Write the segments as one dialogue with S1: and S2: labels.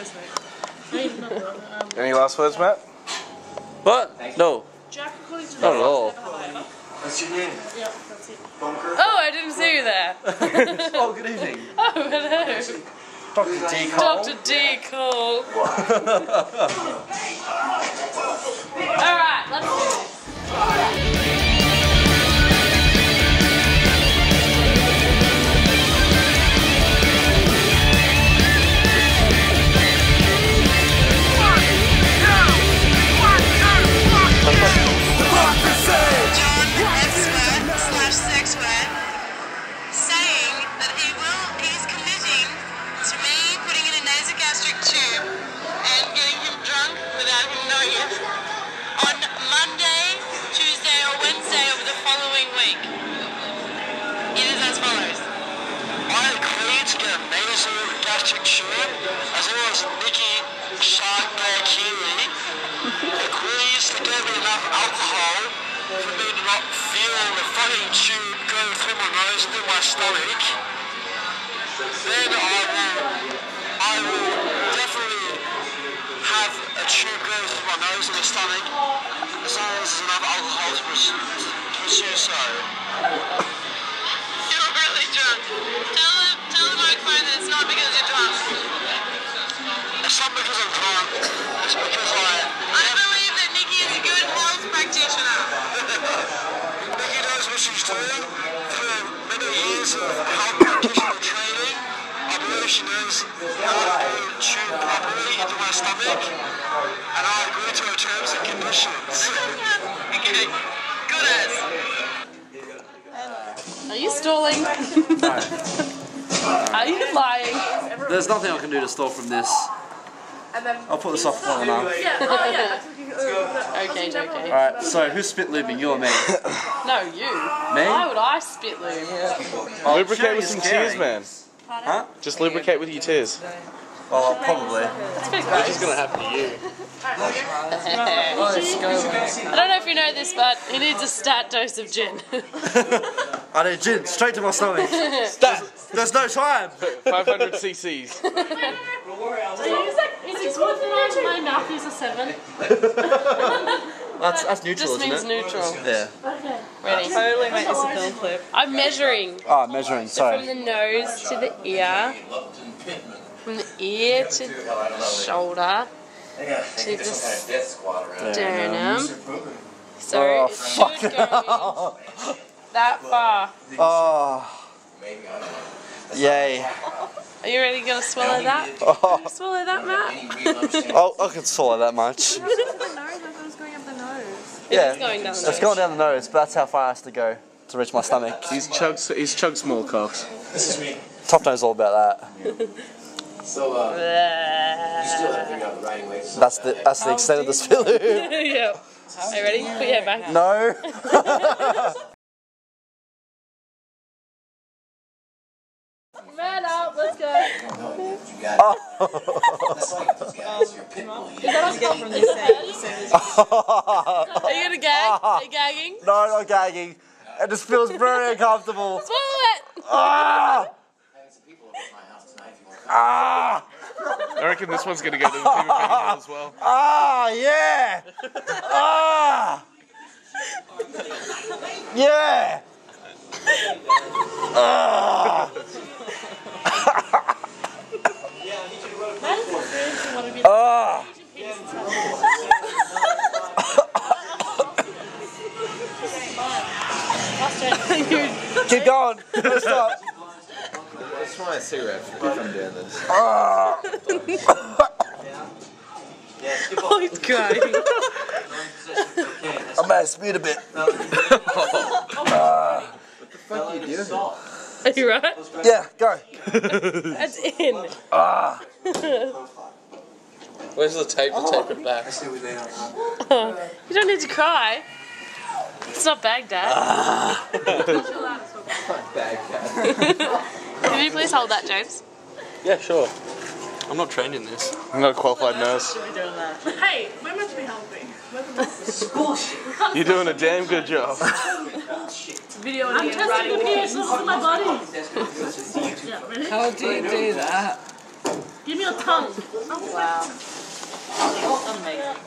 S1: breakfast, mate. I mean, not that, um,
S2: Any last words, Matt?
S3: What? No.
S1: Jack, according to
S3: Not at all.
S1: never have I ever.
S4: What's your name?
S1: Yeah, that's it.
S4: Bunker?
S5: Oh, I didn't see you there.
S4: Oh, good evening.
S5: oh, hello.
S4: Dr. D. Cole.
S5: Dr. D. Cole. Alright, let's do this.
S6: Feel the fucking tube go through my nose into my stomach. Then I will, I will definitely have a tube go through my nose and my stomach as long as there's enough alcohol to pers- to pursue so.
S7: You're really drunk. Tell the, tell the microphone that it's not because you're drunk.
S6: It's not because I'm drunk, it's because I knows what. Through many years uh, of health practitioner training, I believe she knows how to put a properly into my stomach, and I agree to her terms and conditions.
S7: Okay. Good as.
S5: Are you stalling? Are you lying?
S3: There's nothing I can do to stall from this. I'll put this off for now.
S1: Yeah, oh yeah.
S5: Okay, okay.
S3: Alright, so who's spit lubing? You or me?
S5: No, you.
S3: Me?
S5: Why would I spit lube?
S3: Oh,
S2: lubricate with
S3: is
S2: some
S3: scary.
S2: tears, man.
S3: Huh?
S2: Just lubricate with your tears.
S3: Oh, probably.
S5: Which is
S3: gonna happen to you.
S5: I don't know if you know this, but he needs a stat dose of gin.
S3: I need gin straight to my stomach.
S2: Stop!
S3: There's no time.
S2: 500 cc's.
S1: Is it good that my mouth is a seven?
S3: That's that's neutral,
S5: Just means
S3: isn't it?
S5: neutral.
S3: Yeah.
S1: Okay.
S5: Ready?
S1: Totally make this a film clip.
S5: I'm measuring
S3: Oh, measuring.
S5: from
S3: Sorry.
S5: the nose to the ear, from the ear to the shoulder to the sternum. So
S3: Oh,
S5: it should go that far.
S3: Oh. Yay.
S5: Are you ready gonna swallow that?
S3: Oh.
S5: Swallow that, Matt?
S3: oh, I can swallow that much.
S5: It
S3: Yeah.
S5: is going down the nose.
S3: It's going down the nose, but that's how far it has to go to reach my stomach.
S2: He's chugged, he's chugged small cocks.
S4: This is me.
S3: Top knows all about that.
S4: So, uh, you still haven't figured out the riding weights.
S3: That's the that's the extent of the spill.
S5: yeah. Are you ready? Put your head back.
S3: no.
S4: You got it. That's like those guys. You're a pit bull. You
S5: Are you gonna gag? Are you gagging?
S3: no, not gagging. It just feels very uncomfortable.
S5: Swallow it!
S3: Ah!
S4: having some people over at my house tonight if you want to
S3: Ah!
S2: I reckon this one's gonna go to the Puma Penny as well.
S3: Ah! Yeah! Ah! Yeah! Ah! Ah! Keep going. Don't stop.
S8: I just want a cigarette if I'm doing this.
S3: Ah!
S5: Oh, he's crying.
S3: I'm gonna speed a bit. Ah.
S8: What the fuck are you doing?
S5: Are you right?
S3: Yeah, go.
S5: That's in.
S3: Ah! Where's the tape to tape it back?
S5: Oh, You don't need to cry. It's not Baghdad. Can you please hold that, James?
S3: Yeah, sure. I'm not trained in this.
S2: I'm not a qualified nurse.
S1: Hey, we're meant to be helping.
S2: You're doing a damn good job.
S1: Video I'm testing the pH levels my body. yeah, ready?
S9: How do you do that?
S1: Give me your tongue.
S5: Oh, Wow.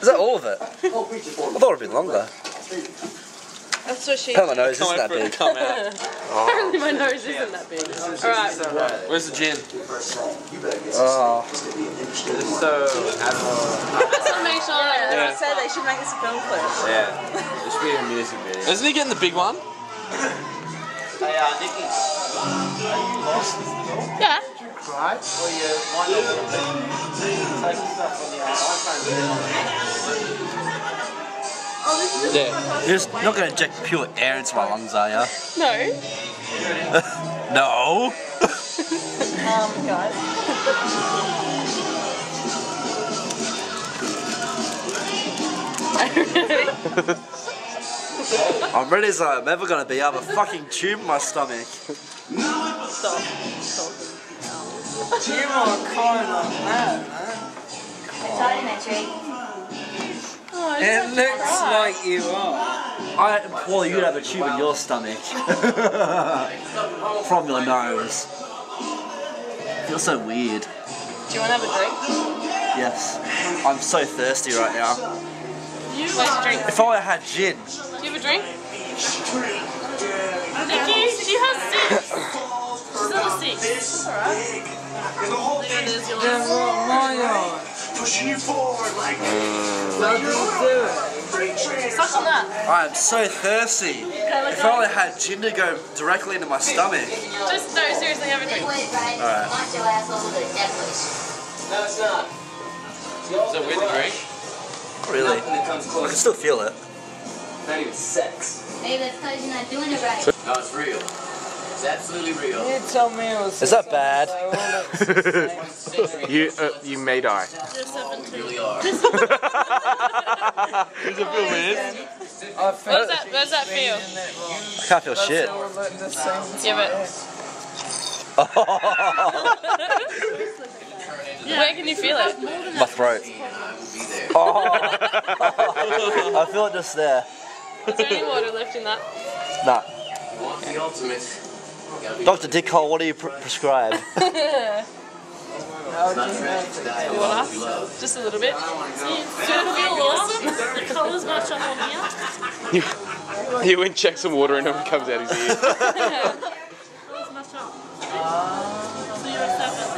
S3: Is that all of it? I thought it would be longer.
S5: That's what she.
S3: Hell, my nose isn't that
S2: for it to
S3: big.
S2: come out.
S5: Apparently my nose isn't that big. Alright.
S2: Where's the gin?
S3: Oh,
S8: So,
S5: That's what makes sure.
S2: Yeah.
S9: I said they should make this a film clip.
S8: yeah. There should be a music video.
S2: Isn't he getting the big one?
S4: Hey, uh, Nikki.
S5: Yeah.
S4: Right? Well, you wind up taking stuff on the iPhone.
S2: Yeah.
S3: you're just not going to inject pure air into my lungs, are ya?
S5: No.
S3: No.
S9: Um, guys.
S3: I'm ready as I'm ever going to be. I have a fucking tube in my stomach.
S9: Stop. You are crying like that, man.
S5: Oh,
S9: It looks like you are.
S3: I implore you to have a tube in your stomach. From your nose. Feels so weird.
S5: Do you want to have a drink?
S3: Yes. I'm so thirsty right now.
S5: Where's your drink?
S3: If I had gin,
S5: Do you have a drink?
S1: Nikki, she has six. She's still a six. Alright. There it is, yours.
S9: Then what am I on?
S4: Pushing you forward like uh,
S9: Let them do it.
S1: Suck on that.
S3: I am so thirsty. If I only had gin to go directly into my stomach.
S5: Just, no, seriously, have a drink.
S3: Alright.
S4: No, it's not.
S2: Is that weird to drink?
S3: Really?
S4: Nothing that comes
S3: I can still feel it.
S4: Not even sex.
S10: Maybe that's because you're not doing it right.
S4: No, it's real. It's absolutely real.
S9: You told me it was
S3: Is that bad?
S9: so all looks the same.
S2: You uh, you may die.
S1: You're seven two.
S4: really are.
S2: Does it feel weird?
S9: I
S5: What does that, what does that feel?
S3: I can't feel shit.
S9: all look.
S5: Yeah, where can you feel it?
S3: my throat. Oh. I feel it just there.
S5: Is there any water left in that?
S3: Nah.
S4: Want the ultimate. Gotta be
S3: Dr. Dickhole, what do you pr- prescribe?
S9: How do you know?
S4: die of
S5: Water?
S4: what you love.
S5: Just a little bit.
S1: Do you feel awesome? The colours match up on here.
S2: You inject some water in him and it comes out his ear.
S1: Colours match up. So you're a seven.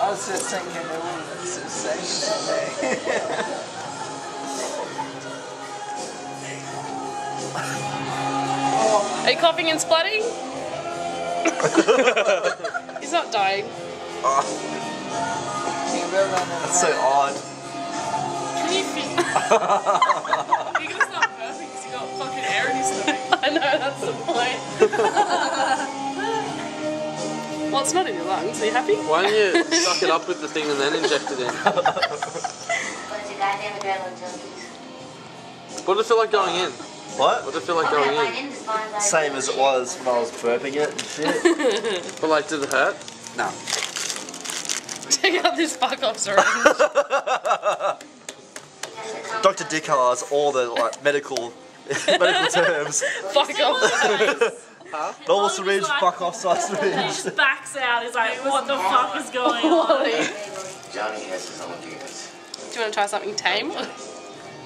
S9: I was just thinking it all looks the same.
S5: Are you coughing and splutting? He's not dying.
S3: That's so odd.
S1: Can you feel? You're gonna start burping because you got fucking air in your stomach.
S5: I know, that's the point. well, it's not in your lungs. Are you happy?
S2: Why don't you suck it up with the thing and then inject it in?
S10: But it's a goddamn adrenaline junkies.
S2: What does it feel like going in?
S3: What?
S2: What did it feel like going in?
S10: in the spine.
S3: Same as it was when I was burping it and shit.
S2: But like, did it hurt?
S3: No.
S5: Check out this fuck off syringe.
S3: Dr. Dickhole has all the like medical medical terms.
S5: fuck off. Huh?
S3: Normal syringe, fuck off size
S1: He
S3: syringe.
S1: just backs out. He's like, what the fuck is going on?
S4: Johnny has his own demons.
S5: Do you want to try something tame?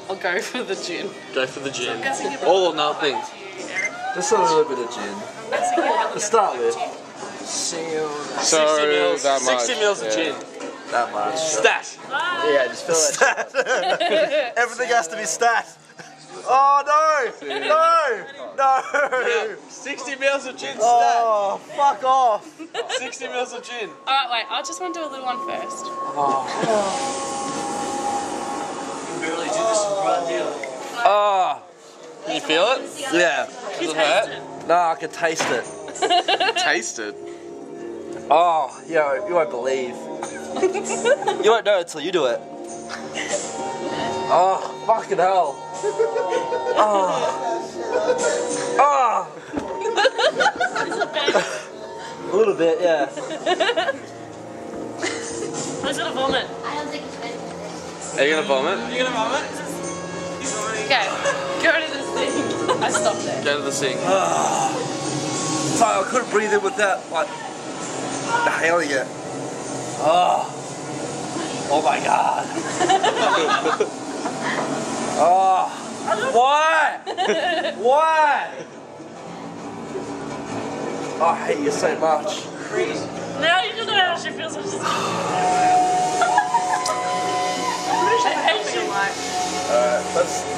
S5: I'll go for the gin.
S2: Go for the gin. All or nothing.
S3: Just a little bit of gin. To start with,
S9: Seal.
S2: So
S3: 60 mils.
S2: that much.
S3: 60
S2: mils of
S3: yeah.
S2: gin.
S3: that much.
S2: Stat.
S3: Yeah, just fill it. Stat. Everything has to be stat. Oh no! No! No!
S2: 60 mils of gin. Oh, stat.
S3: Oh, fuck off!
S2: 60 mils of gin.
S5: Alright, wait. I just want to do a little one first.
S4: You oh. can barely do this in broad daylight.
S3: Oh, ah.
S2: Can you feel it?
S3: yeah.
S2: Does it hurt?
S3: No, I can taste it.
S2: Taste it.
S3: Oh, yo, you won't believe. you won't know until you do it. Oh, fucking hell. Oh. Oh. A little bit, yeah.
S1: I was gonna vomit.
S2: Are you gonna vomit?
S1: Are you gonna vomit?
S5: Okay, go to the sink. I stopped there.
S2: Go to the sink. Ah.
S3: Sorry, I couldn't breathe in without, like, inhaling it. Oh. Oh my god. oh. Why? Why? Oh, I hate you so much.
S5: Now you know how she feels.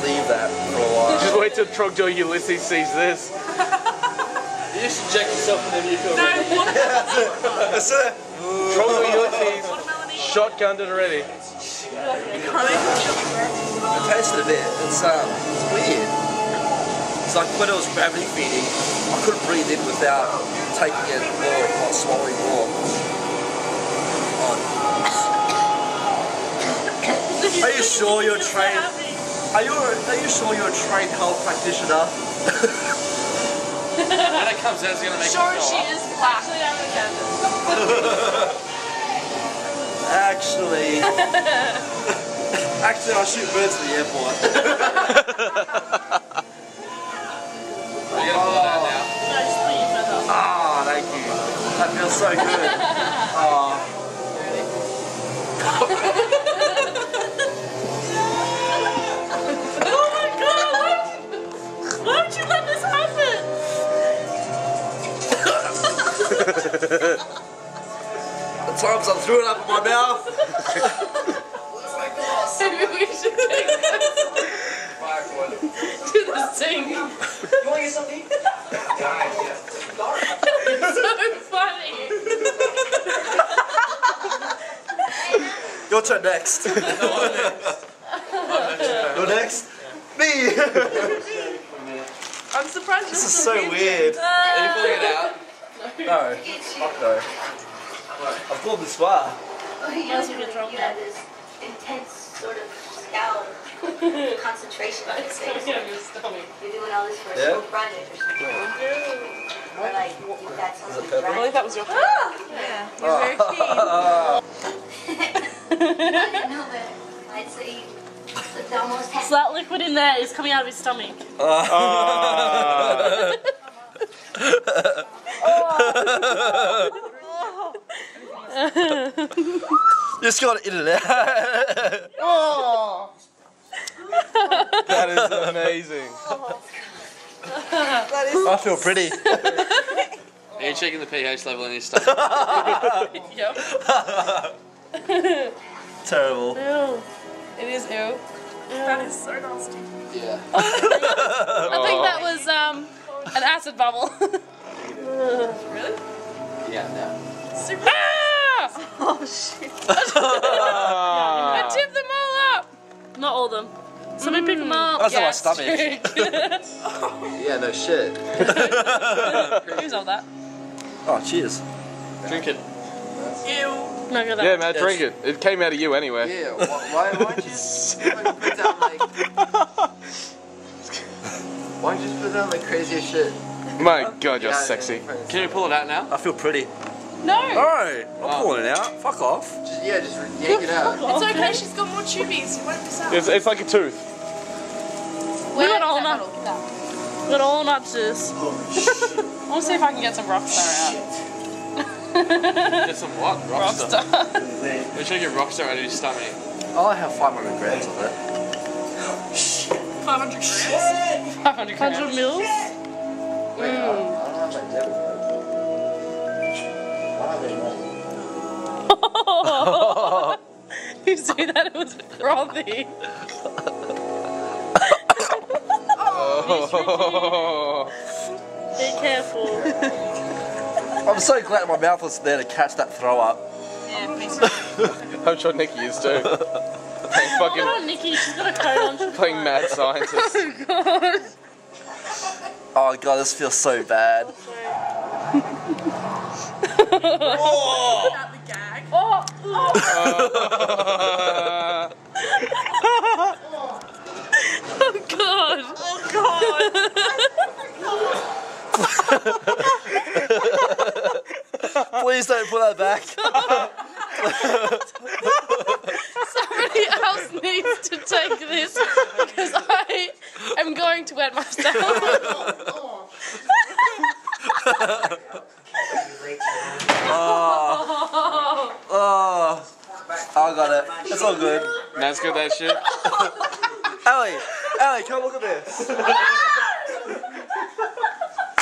S3: leave that for a while.
S2: Just wait till Trogdor Ulysses sees this.
S8: You should inject yourself and then you feel
S5: No,
S8: ready.
S5: what
S3: That's it.
S2: Trogdor Ulysses, shotgunned and ready.
S3: I tasted a bit. It's um, it's weird. It's like when I was gravity feeding, I couldn't breathe in without taking it raw, not swallowing raw. Oh. Are you sure you're trained? Are you are you sure you're a trained health practitioner?
S8: When it comes out, it's gonna make
S5: Sure,
S8: you
S5: she
S8: feel
S5: is actually out of the campus.
S3: Actually, actually, I shoot birds at the airport.
S8: Are you gonna pull it out now?
S5: No, just put your feather.
S3: Ah, thank you. That feels so good. Ah.
S5: Oh
S3: threw it up in my mouth.
S5: Maybe we should take this to the sink.
S4: You want to get something?
S5: It's so funny.
S3: Your turn next. You're next. Me.
S5: I'm surprised
S3: This is so weird.
S8: Uh, Are you pulling it out?
S3: No. Fuck no. I've gone this far.
S10: You
S5: Must be drunk.
S10: have this intense sort of scowl, concentration on your face. You're doing all this for a
S3: Yeah?
S10: school project or something. Or like, you've got something
S3: pepper?
S10: to
S5: I think that was your turn.
S10: Yeah,
S5: You're very keen.
S10: I didn't know, but I'd say you almost.
S5: So that liquid in there is coming out of his stomach.
S2: Ah.
S3: Just got it in and out.
S2: that is amazing.
S3: that is I feel pretty.
S8: Are you checking the pH level in your stomach?
S5: Yep.
S3: Terrible.
S5: Ew. It is ew. That is so nasty.
S8: yeah.
S5: I think that was um an acid bubble. really?
S8: Yeah, now.
S5: Super. Ah! Oh shit. I tipped them all up. Not all of them. Somebody pick them up.
S3: That's not my
S5: Yes,
S3: stomach.
S8: Yeah, no shit.
S5: Who's all that?
S3: Oh, cheers.
S8: Drink it.
S5: Ew. No, that.
S2: Yeah, man, drink it. It came out of you anyway.
S8: Yeah, why, why, why don't you just like, put down like... Why don't you just put down like craziest shit?
S2: My god, you're
S8: Yeah,
S2: sexy.
S8: Can you pull it out now?
S3: I feel pretty.
S5: No.
S3: No, I'm pulling it out. Fuck off.
S8: Just, yeah, just yank it out.
S1: It's okay, she's got more tubies. You won't miss out.
S2: It's, it's like a tooth.
S5: We got all nut. We got all nuts. I want to see if I can get some rockstar out.
S8: Get some what? Rockstar.
S5: Rockstar.
S8: We should get Rockstar out of your stomach.
S3: Oh, I'll have 500 grams of it.
S1: 500 grams.
S5: 500 grams. mils.
S8: Wait, I, I don't have my debit
S5: you see that? It was frothy.
S2: Oh.
S5: Be careful.
S3: I'm so glad my mouth was there to catch that throw up.
S5: Yeah, please.
S2: I'm sure Nikki is too. Playing fucking,
S5: Oh, Nikki, she's got a coat on. She's
S2: playing mad scientist.
S5: Oh, god.
S3: Oh god, this feels so bad.
S1: Without
S5: Oh, oh. oh God.
S3: Please don't put that back.
S5: Somebody else needs to take this because I am going to wet myself.
S3: Oh, got it. It's all good.
S2: Nat's got that shit.
S3: Ellie, Ellie, come look at this.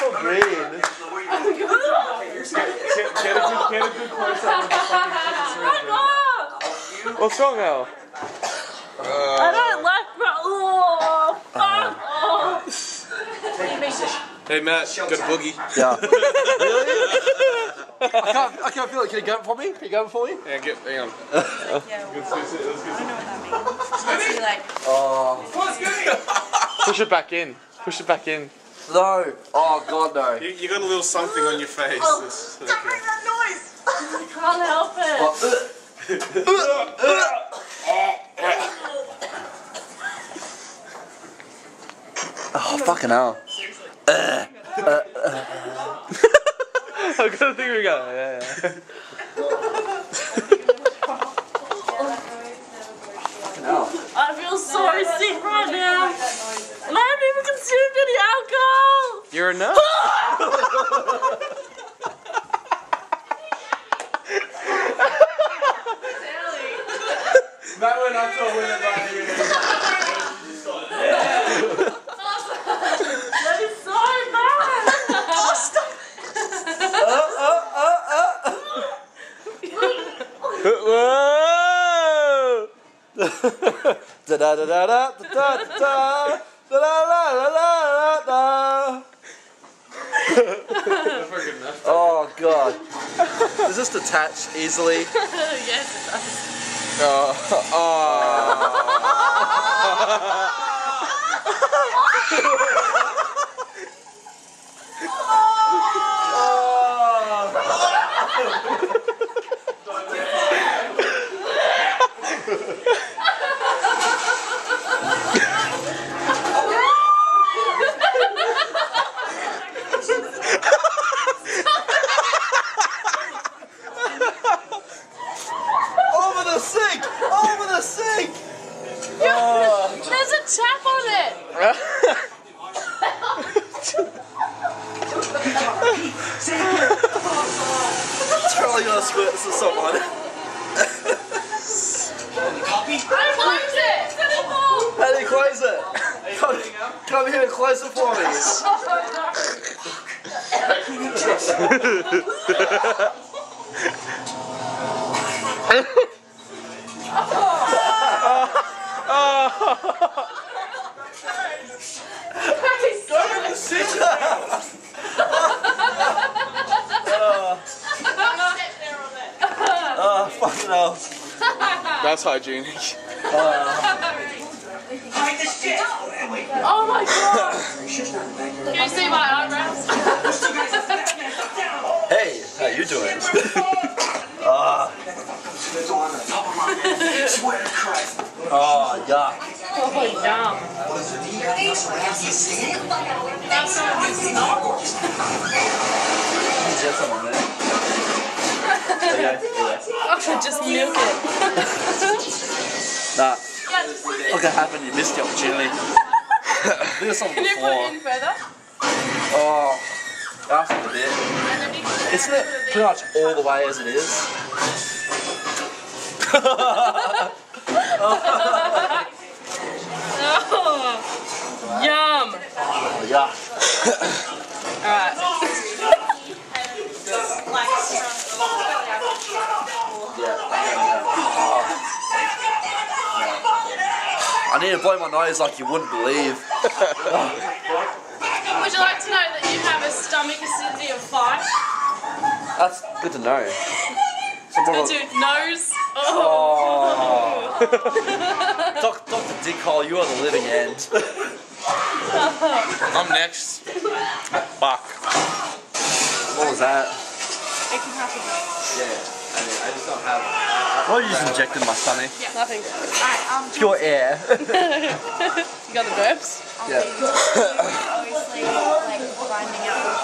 S3: so green.
S2: Get a good, get a good close up of the fucking What's wrong, Al?
S5: I don't like my. Oh, fuck off.
S2: Hey Matt, got a boogie.
S3: Yeah. really? I can't, I can't feel it. Can you go it for me? Can you go it for me?
S2: Yeah, get, hang on.
S3: Oh.
S2: Push it back in. Push it back in.
S3: No. Oh, God, no.
S2: You, you got a little something on your face. That's- that's okay.
S5: Can't help it.
S3: Oh, fucking hell. Uh, uh, uh.
S2: I gotta think we got yeah, yeah.
S5: I feel so sick right now. And I haven't even consumed any alcohol.
S2: You're a nut.
S8: That went up to a winner by
S5: That is so bad.
S2: Whoa!
S3: Da da da da da da da da da la la la la. Oh god. Does this detach easily?
S5: yes, it does.
S2: Oh, oh.
S3: Over the sink! Over the sink!
S5: There's a tap on
S3: Totally gonna squirt this to someone.
S5: I?
S3: Come, here close it for me. Oh, fucking hell.
S2: That's hygienic.
S5: Oh my god. Can you see my eyebrows?
S3: Hey, how you doing? Uh, on the
S5: top of my head. Swear
S3: to Christ. Oh, yeah. Oh, yeah.
S5: just nuke it.
S3: nah. Look what happened, you missed the opportunity. this on the
S5: Can you floor.
S3: put
S5: in further?
S3: Oh, after a bit.
S5: And then you can
S3: Isn't it pretty much all the way as it is?
S5: Oh, yum.
S3: Oh, yeah.
S5: Alright.
S3: I need to blow my nose like you wouldn't believe.
S5: Would you like to know that you have a stomach acidity of five?
S3: That's good to know. So
S5: Good to
S3: about-
S5: nose. Oh.
S3: Oh. Doc, Dr. Dickhole, you are the living end.
S2: I'm next. Fuck.
S3: What was that?
S5: It can happen.
S8: Yeah, I mean, I just don't have.
S3: What you just injected in my stomach?
S5: Yeah. Nothing. Alright, um,
S3: Pure air.
S5: you got the burps?
S3: yeah.
S10: Obviously, like finding out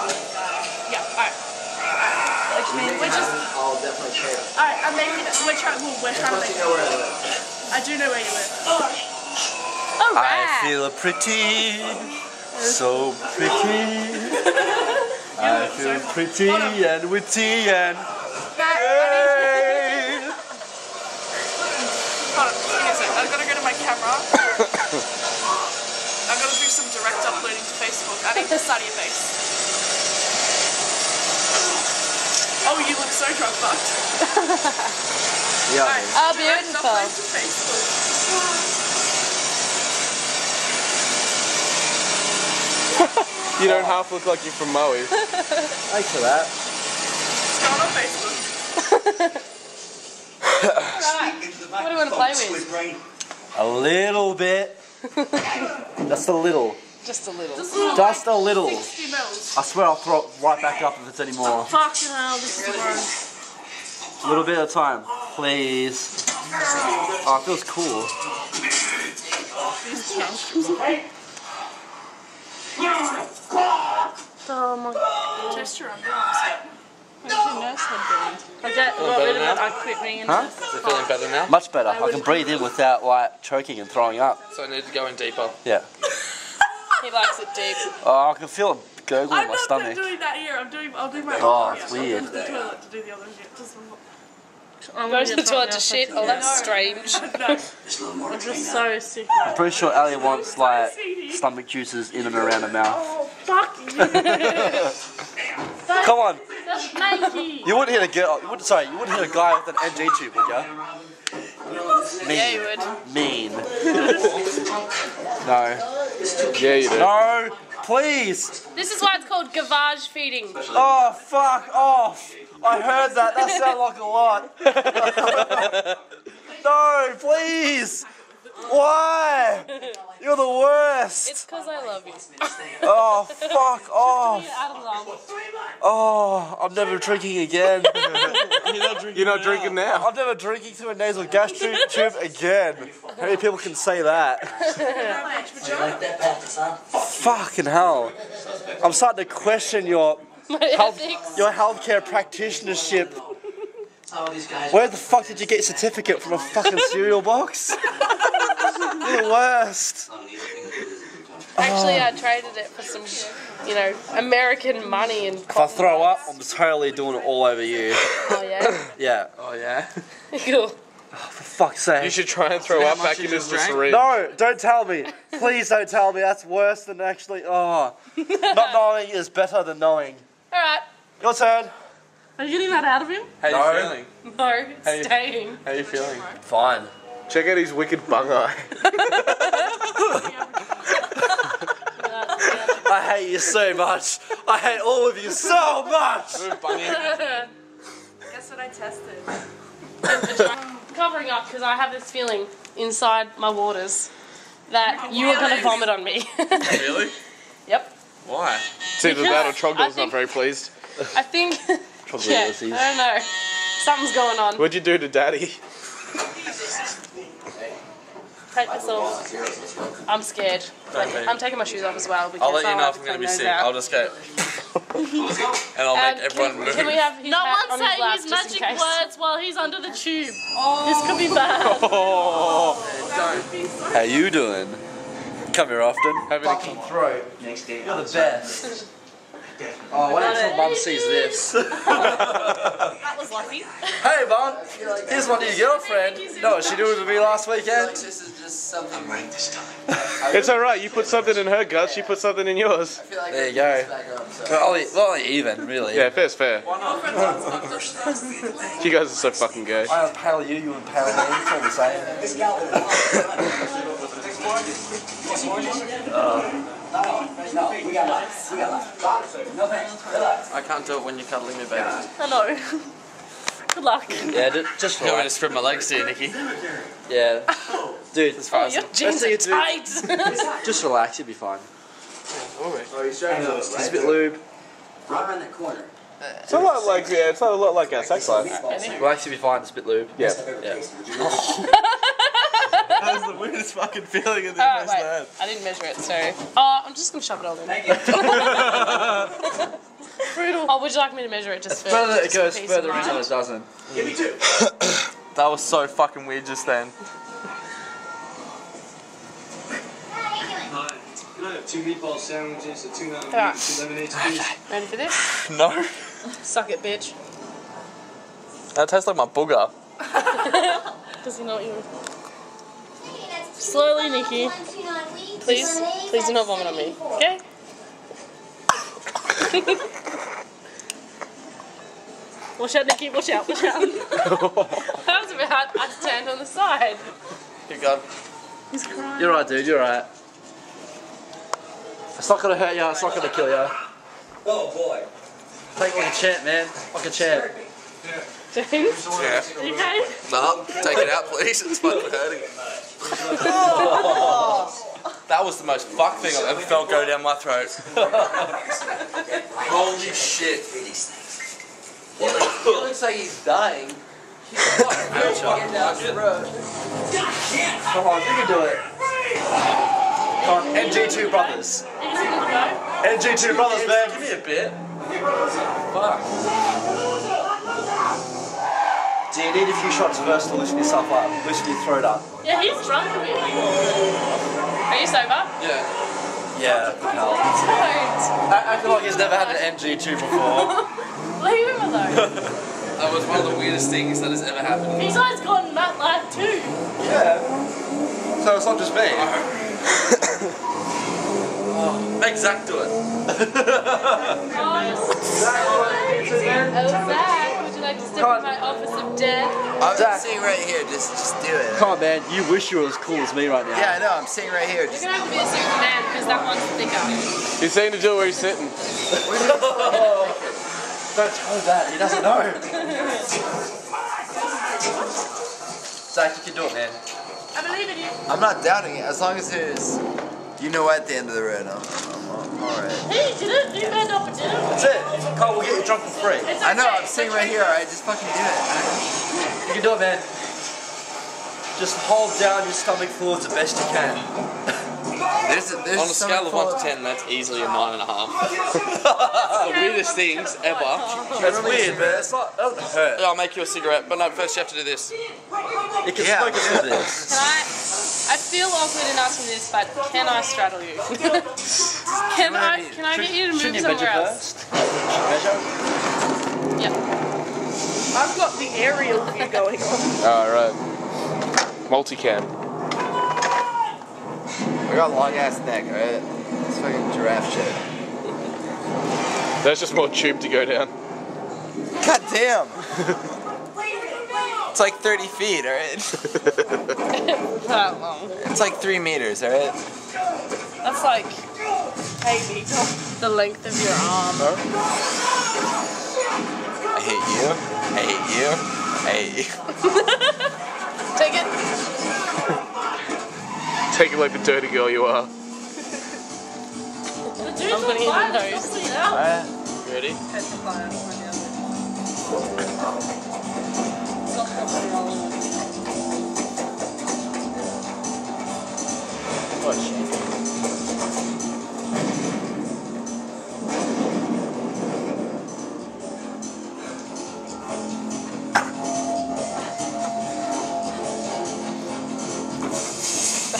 S5: mean, we're.
S8: I'll definitely share.
S5: Alright, I'm making it. We're trying, well, we're make
S8: it. Know where I, live.
S5: I do know where you live.
S3: Oh.
S5: Oh, Alright.
S3: I feel pretty, so pretty. I feel pretty and witty and... I've
S11: got to go to my camera. I'm gonna do some direct uploading to Facebook. I need to study your face. Oh, you look so drug fucked.
S3: Yeah.
S11: Alright,
S5: Oh,
S11: add enough
S5: beautiful.
S11: face to face.
S2: You don't half look like you're from Maui.
S3: Thanks for that.
S11: Go on Facebook.
S5: What do you want to play with?
S3: A little bit. Just a little.
S5: Just a little.
S11: Just a little.
S3: Just a little.
S11: 60 mils.
S3: I swear I'll throw it right back up if it's any more.
S11: Fucking hell, this is gross.
S3: A little bit of time, please. Oh, it feels cool.
S5: Oh my
S11: Test your underarms.
S5: Where's your nurse headband? I get got rid of it.
S3: now?
S5: I quit being a
S3: Huh? Is it feeling better now? Much better. I can breathe in without like choking and throwing up.
S12: So I need to go in deeper.
S3: Yeah.
S5: He likes it deep.
S3: Oh, I can feel it gurgling
S11: I'm
S3: in my
S11: not
S3: stomach.
S11: doing that here. I'm doing. I'll do my.
S3: Oh,
S11: yeah,
S3: it's
S11: I'll
S3: weird.
S11: go to the toilet to do the other shit. Just
S5: Go to the toilet to shit. Oh, that's strange.
S11: I'm just so sick.
S3: I'm pretty sure Ali wants like stomach juices in and around her mouth.
S11: Oh fuck you!
S3: Come on.
S11: That's Nike.
S3: You wouldn't hit a girl. You wouldn't. Sorry, you wouldn't hit a guy with an NG tube, would you? Mean.
S5: Yeah, you would.
S3: Mean. no.
S2: Yeah, you do.
S3: No. Please.
S5: This is why it's called gavage feeding.
S3: Oh, fuck off. I heard that. That sounded like a lot. no, please. Why? You're the worst.
S5: It's because I love you.
S3: Oh, fuck off.
S5: Out of love.
S3: Oh, I'm never drinking again.
S2: You're not drinking now.
S3: I'm never drinking through a nasal gas tube, tube again. How many people can say that? Fucking hell. I'm starting to question your health, your healthcare practitionership. Where the fuck did you get your certificate from a fucking cereal box? The worst.
S5: Actually, I traded it for some, you know, American money and.
S3: If I throw up, I'm totally doing it all over you.
S5: Oh yeah.
S3: Yeah.
S12: Oh yeah.
S5: cool.
S3: Oh, for fuck's sake.
S2: You should try and throw up
S12: much
S2: back
S12: you
S2: into
S12: just
S2: the syringe.
S3: No, don't tell me. Please don't tell me. That's worse than actually. Oh. Not knowing is better than knowing.
S5: All right.
S3: Your turn.
S11: Are you getting that out of him?
S2: How
S3: No.
S2: you feeling?
S5: No, it's
S2: Hey.
S5: staying.
S2: How you feeling?
S3: Fine.
S2: Check out his wicked bung eye.
S3: I hate you so much. I hate all of you so much.
S11: Guess what I tested?
S5: Covering up because I have this feeling inside my waters that you are going to vomit on me.
S2: really?
S5: yep.
S2: Why? It's either that or Trogdor's not very pleased.
S5: I think.
S2: Trogdor
S5: yeah, I don't know. Something's going on.
S2: What'd you do to Daddy?
S5: Take this off. I'm scared. Like,
S12: Okay.
S5: I'm taking my shoes off as well. Because
S12: I'll let you know if I'm
S5: to
S12: gonna be sick.
S5: out.
S12: I'll just go. and I'll
S5: Um,
S12: make everyone
S5: can,
S12: move.
S5: Can we have his
S11: No
S5: hat
S11: one
S5: on his
S11: say his magic words while he's under the tube. This could be bad.
S3: How are you doing? Come here often.
S2: Have
S3: Fucking throat.
S4: Next day.
S3: You're the best. Oh, wait until Mum sees this.
S11: That was lucky.
S3: hey, Mum. Here's my new girlfriend. No, what she did it with me last weekend?
S12: This is just something I'm right this time.
S2: It's alright, you put something in her gut, she put something in yours.
S3: There you go. Well, only, well, only even, really.
S2: Yeah, fair's fair. You guys are so fucking gay.
S3: I impale you, you impale me. It's all the same.
S12: Uh, I can't do it when you're cuddling me, baby.
S11: I know. Good luck.
S3: Yeah, ju- just
S12: You want me to spread my legs to you, Nikki?
S3: Yeah. Dude,
S12: As far as
S5: Your jeans
S3: see
S5: are
S3: you do-
S5: tight.
S3: just relax, you'll be fine. Oh, oh, just a bit lube.
S4: Right around the corner.
S2: It's a lot like yeah, it's a lot like our sex life.
S3: Relax, you'll be fine. Just a bit lube.
S2: Yeah.
S3: Yeah.
S2: That was the weirdest fucking feeling in the
S5: Alright, wait. I didn't measure it, so. Oh, uh, I'm just gonna shove it all in. Brutal. Oh, would you like me to measure it just for
S3: Better that it
S5: just
S3: goes
S5: for peace
S3: further
S5: of
S3: in it doesn't.
S4: Give me two.
S12: That was so fucking weird just then.
S9: Hi. Can I have two meatball sandwiches, a tuna and
S5: Alright.
S9: two lemonades, please?
S5: Ready for this?
S12: No.
S5: Suck it, bitch.
S12: That tastes like my booger.
S5: Does he know what you Slowly, Nikki. Please, please do not vomit on me, okay? watch out, Nikki. Watch out. Watch out. that was about. I stand on the side.
S3: You're gone.
S5: He's crying.
S3: You're right, dude. You're right. It's not gonna hurt you. It's not gonna kill you.
S12: Oh boy.
S3: Take it like a champ, man. Like a champ.
S5: James.
S12: Yeah.
S5: You okay?
S12: No, take it out, please. It's fucking hurting. that was the most fuck thing I've ever felt go down my throat. Holy shit.
S8: He looks like he's dying.
S3: Come on, you can do it. Come on, NG tube brothers. NG tube brothers, man.
S12: Give me a bit.
S3: Do you need a few shots first to loosen yourself up? Loosen your throat up.
S5: Yeah, he's drunk a bit. Are you sober?
S12: Yeah.
S3: Yeah, no.
S5: Don't.
S3: I, I feel like he's never had an NG tube before.
S5: Leave him alone.
S12: That was one of the weirdest things that has ever happened.
S5: He's eyes gone Matt Life too.
S3: yeah. So it's not just me.
S12: Oh, make Zach do it.
S5: Oh, oh Zach, would you like in my office of death?
S8: I'm
S3: Zach.
S8: sitting right here. Just, just do it.
S3: Come on, man. You wish you were as cool as me right now.
S8: Yeah, I know. I'm sitting right here.
S5: You're gonna have to be a Superman because that one's thicker.
S2: He's saying to do it where he's sitting.
S3: Don't tell him that. He doesn't know. Zach, you can do it, man.
S5: I believe in you.
S8: I'm not doubting it. As long as there's, you know, at the end of the road,
S5: Hey, you did it. You made up a dinner.
S3: That's it. Carl will get you drunk for free.
S5: It's
S8: I know. I'm sitting right here. All right, just fucking do it.
S3: You can do it, man. Just hold down your stomach fluids the best you can.
S8: There's a, there's
S12: On a scale of 1 to 10, that's easily a 9.5. the weirdest things ever. Oh.
S3: That's weird, man. It's not. That doesn't hurt.
S12: I'll make you a cigarette, but no, first you have to do this.
S3: You can
S8: Yeah.
S3: smoke it with this.
S5: Can I? I feel awkward in asking this, but can I straddle you? can I? Can I get you to move
S3: Shouldn't you measure
S5: somewhere else?
S3: first? Measure?
S5: Yeah.
S13: I've got the aerial view going on.
S2: Alright. Multicam.
S8: I got a long ass neck. All right. It's fucking giraffe shit.
S2: There's just more tube to go down.
S8: God damn. It's like 30 feet, alright?
S5: That long.
S8: It's like 3 meters, alright?
S5: That's like maybe the length of your arm.
S8: I hate you. I hate you. I hate you.
S5: Take it.
S2: Take it like the dirty girl you are.
S5: The dude's on fire. There's something else.
S8: Alright.
S12: Ready?
S3: What, shit.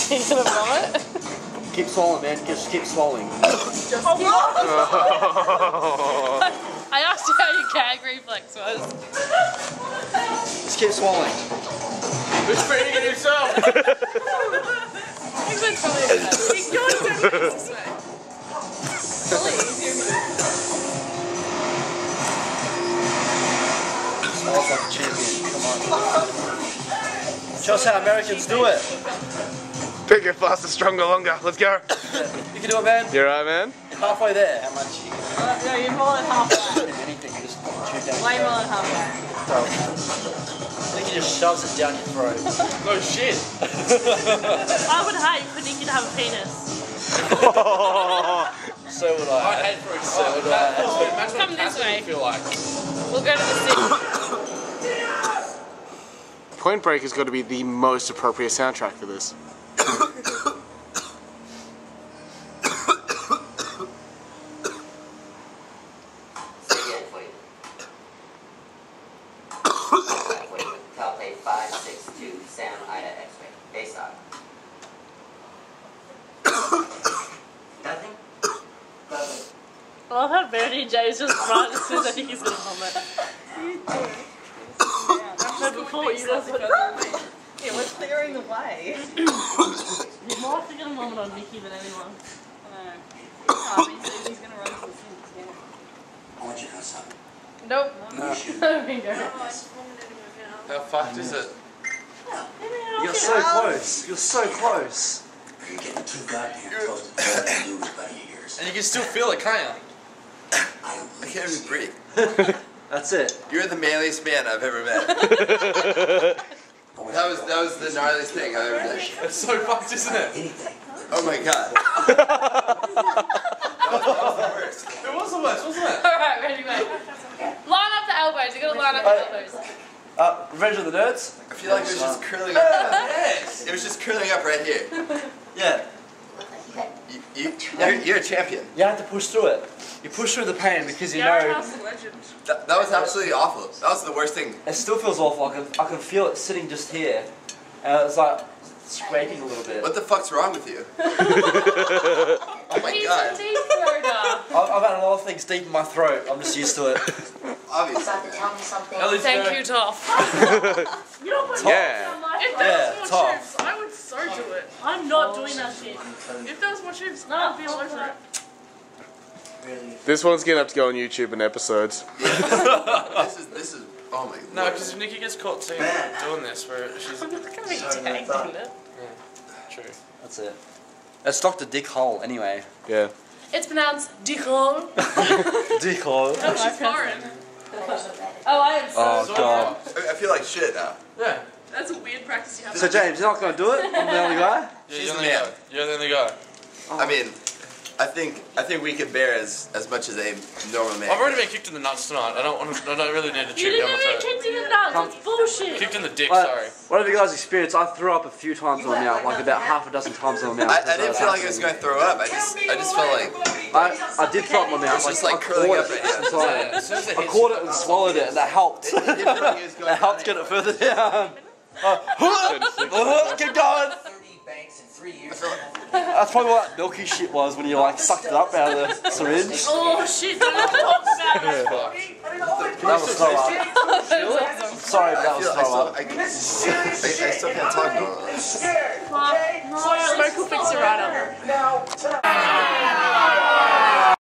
S5: Are you gonna vomit?
S3: Keep swallowing, man. Just keep swallowing.
S5: Oh, I asked you how your gag reflex was.
S3: Just keep swallowing.
S12: Who's feeding it himself?
S5: I probably okay.
S13: You go and this way.
S5: Probably.
S3: Smells like a champion. Come on. Show us how Americans do it.
S2: Bigger, faster, stronger, longer. Let's go.
S3: You can do it, man.
S2: You alright, man?
S3: You're halfway there. How much?
S5: Uh, no, you're more than halfway.
S3: Anything. Just tune down.
S5: Way more than halfway.
S3: I just shoves it down your throat.
S12: No shit.
S5: I would hate for Nikki to have a penis.
S3: so would
S12: I
S3: I.
S12: hate for it so would oh, I.
S5: Oh, come this way.
S12: feel like.
S5: We'll go to the city.
S2: Point Break has got to be the most appropriate soundtrack for this.
S5: love how Verity is just right as soon as I think he's gonna vomit. But before you does it.
S13: Yeah, we're clearing the way.
S5: You're more thinking of vomit on Nikki than anyone.
S13: I know. Oh, but he he's gonna run to the sink, yeah.
S4: I want you to know something.
S5: Nope.
S3: No.
S5: Bingo.
S12: How fucked is it?
S3: You're so close. You're so close.
S4: You're getting too goddamn close to that dude buddy of.
S8: And you can still feel it, can't you?
S4: I
S8: can't even breathe.
S3: That's it.
S8: You're the manliest man I've ever met. that was that was the gnarliest thing I've ever done.
S12: It's so fucked, isn't it?
S8: Oh my god. that was the worst.
S12: It was the worst, wasn't it?
S5: Alright, ready, mate. Line up the elbows. You gotta line up the elbows.
S3: Uh, Revenge of the Nerds?
S8: I feel like it was just curling up. yes. It was just curling up right here.
S3: Yeah.
S8: You, you, you're, you're a champion.
S3: You have to push through it. You push through the pain because you know
S11: House legend.
S8: That, that was absolutely awful. That was the worst thing.
S3: it still feels awful. I can, I can feel it sitting just here. And it's like scraping a little bit.
S8: What the fuck's wrong with you? oh my
S5: He's
S8: god.
S5: a deep.
S3: I've, I've had a lot of things deep in my throat. I'm just used to it.
S8: Obviously.
S10: About to tell me something.
S11: Thank you, Toff.
S5: You don't put
S12: Yeah.
S11: If there
S3: Yeah,
S11: was more
S3: Toff.
S11: chips, I would so do it.
S5: I'm not doing that shit.
S11: If there was more chips, I'd be all over it.
S12: This one's gonna have to go on YouTube in episodes.
S8: This is this is oh my
S12: No, because if Nikki gets caught seeing doing this, where she's
S5: I'm gonna be tagged in it.
S12: true.
S3: That's it. That's Dr. Dick Hole, anyway.
S12: Yeah.
S5: It's pronounced Dijon.
S3: Dick Hole.
S11: Oh, she's foreign.
S5: Oh, I am so
S3: Oh,
S5: sorry.
S3: God.
S8: I I feel like shit now.
S12: Yeah.
S11: That's a weird practice you have.
S3: So, James, you're not going to do it? I'm the only guy?
S12: Yeah,
S8: She's
S12: you're
S8: the
S12: the
S8: man.
S12: guy. You're the only guy.
S8: I mean, I think I think we could bear as as much as a normal man.
S12: I've already been kicked in the nuts tonight. I don't want to. I don't really need to chew down
S5: didn't
S12: my
S5: even
S12: throat.
S5: kick in the nuts. It's bullshit.
S12: Kicked in the dick.
S3: What-
S12: Sorry.
S3: What have you guys experienced? I threw up a few times in my mouth, like about half a dozen times in my mouth.
S8: I, I didn't feel like I was going to throw up. I just I just felt like
S3: I, I did throw up in my mouth.
S8: It's just
S3: I
S8: like curling up
S3: it
S8: right now.
S3: inside.
S12: As soon as it
S3: I caught it and swallowed it, and that helped.
S8: it didn't feel like it was going
S3: that helped get it further down. Uh, keep going.
S4: 30 banks in three years.
S3: That's probably what that milky shit was when you like sucked it up out of the syringe.
S5: Oh shit! Don't have to talk.
S3: That was throw up. Sorry, but that was
S8: feel I
S3: throw
S8: still
S3: up.
S8: I, I, I still can't talk about it.
S11: Smoke will fix it right up.